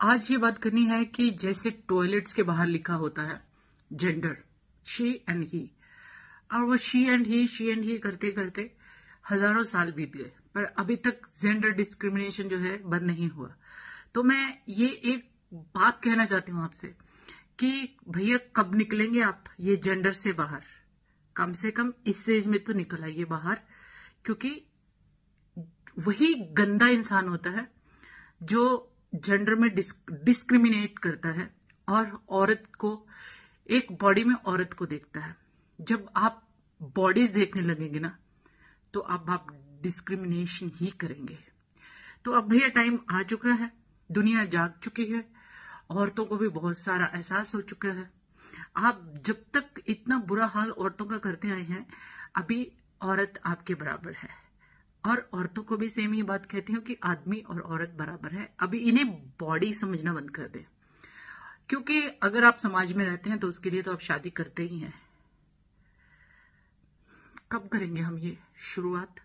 आज ये बात करनी है कि जैसे टॉयलेट्स के बाहर लिखा होता है जेंडर शी एंड ही और वो she and he she and he करते करते हज़ारों साल बीत गए, पर अभी तक जेंडर डिस्क्रिमिनेशन जो है बंद नहीं हुआ। तो मैं ये एक बात कहना चाहती हूँ आपसे कि भैया कब निकलेंगे आप ये जेंडर से बाहर? कम से कम इस एज में तो निकल आइए बाहर, क्योंकि वही गंदा इंसान होता है जो जेंडर में डिस्क्रिमिनेट करता है और औरत को, एक बॉडी में औरत को देखता है। जब आप बॉडीज देखने लगेंगे ना तो अब आप डिस्क्रिमिनेशन ही करेंगे। तो अब भैया टाइम आ चुका है, दुनिया जाग चुकी है, औरतों को भी बहुत सारा एहसास हो चुका है। आप जब तक इतना बुरा हाल औरतों का करते आए हैं, अभी औरत आपके बराबर है। और औरतों को भी सेम ये बात कहती हूँ कि आदमी और औरत बराबर है। अभी इन्हें बॉडी समझना बंद कर दे। क्योंकि अगर आप समाज में रहते हैं तो उसके लिए तो आप शादी करते ही हैं। कब करेंगे हम ये शुरुआत?